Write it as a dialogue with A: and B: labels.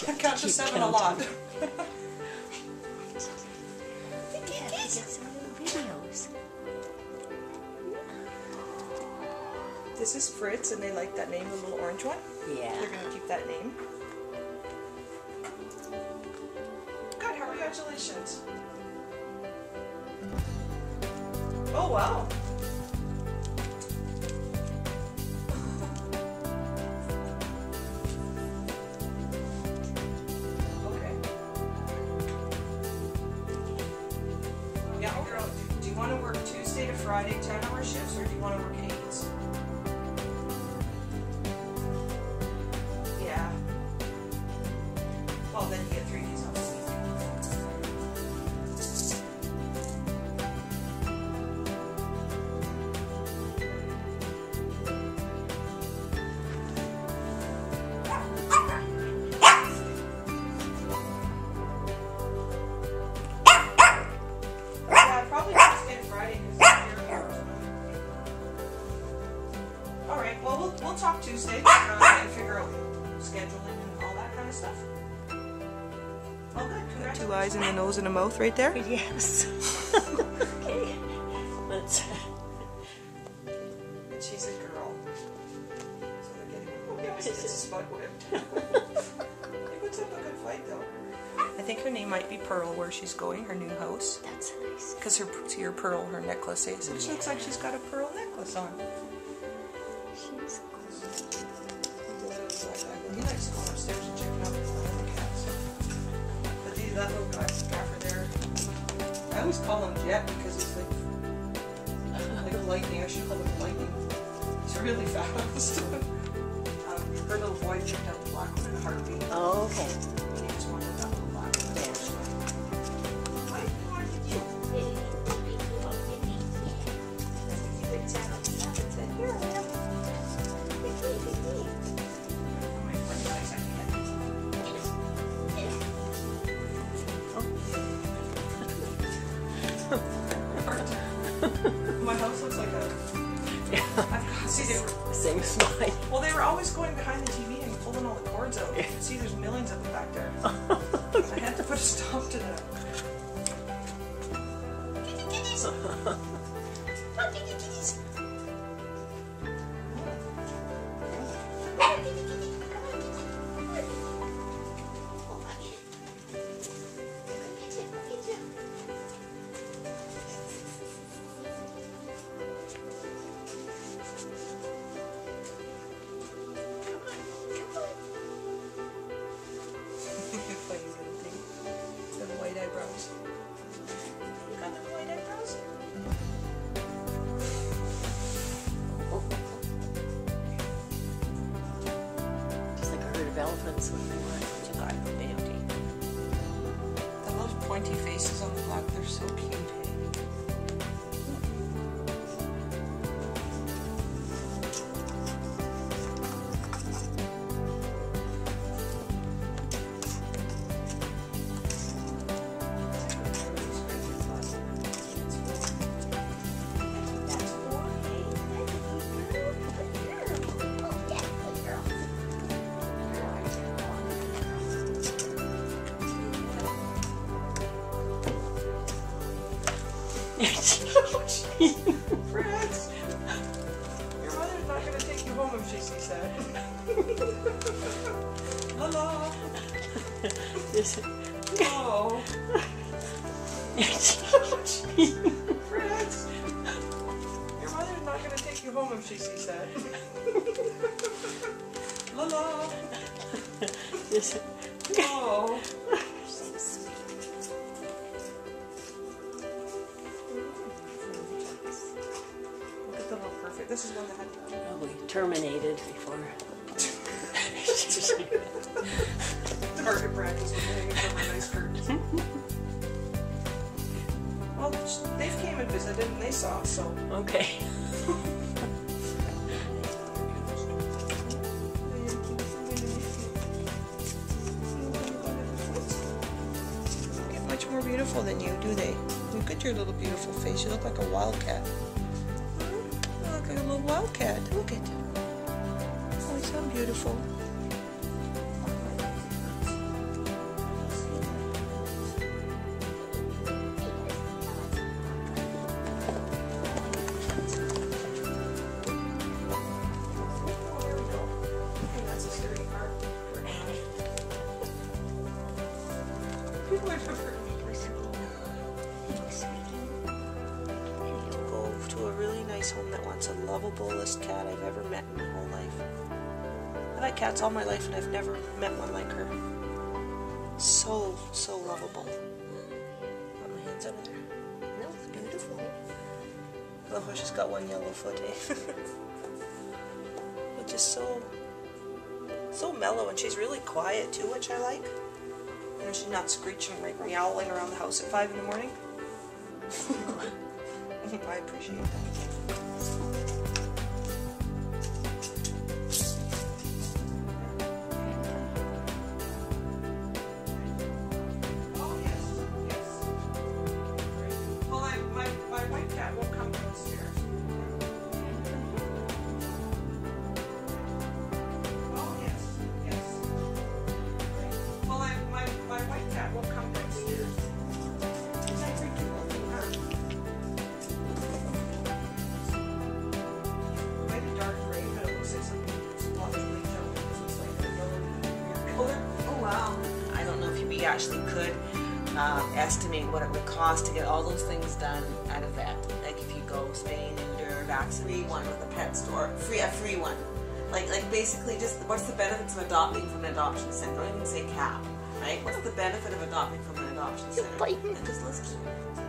A: I count to seven a lot.
B: We have to get some new videos.
A: This is Fritz, and they like that name, the little orange one.
B: Yeah.
A: They're gonna keep that name. Good, congratulations. Oh wow. Friday 10 hour shifts or do you want to work Well, talk Tuesday uh, and figure out scheduling and all that kind of stuff. Well, good. Two eyes and a nose and a mouth right there.
B: Yes. okay. Let's.
A: And she's a girl. So they're getting. Oh, yeah, it's spud whipped. They puts up a good fight though. I think her name might be Pearl, where she's going, her new house.
B: That's nice.
A: Because her your pearl, her necklace is. It looks like she's got a pearl necklace on. That little guy, gaffer there, I always call him Jet because he's like, like lightning. I should call him lightning. He's really fast. um, her little boy picked up the black
B: Same as mine.
A: well, they were always going behind the TV and pulling all the cords out. You can see there's millions of them back there. I had to put a stop to that. Funny
B: elephants when to God Bandy.
A: The little pointy faces on the block, they're so cute. Hey? Fritz! Your mother's not gonna take you home if she sees that. Hello! Oh! Fritz! Your mother's not gonna take you home if she sees that. Lala! Oh!
B: Probably terminated before.
A: target practice with hanging from her nice curtains. well, they've came and visited and they saw, so.
B: okay.
A: Get much more beautiful than you, do they? Look at your little beautiful face. You look like a wildcat a little wildcat. Look at him. Oh, it's so beautiful. People are for nice home that wants a lovablest cat I've ever met in my whole life. I've had cats all my life and I've never met one like her. So, so lovable. Want my hands over there? No, it's beautiful. I love how she's got one yellow foot, eh? but just so, so mellow and she's really quiet too, which I like. You know, she's not screeching like meowing around the house at five in the morning. I appreciate that. We actually could uh, estimate what it would cost to get all those things done at a vet. Like if you go spay, neuter, vaccinate one with a pet store, free a free one. Like like basically just what's the benefits of adopting from an adoption center? Don't even say cap, right? What's the benefit of adopting from an adoption center?
C: bite me.
A: And just listen.
C: Hi,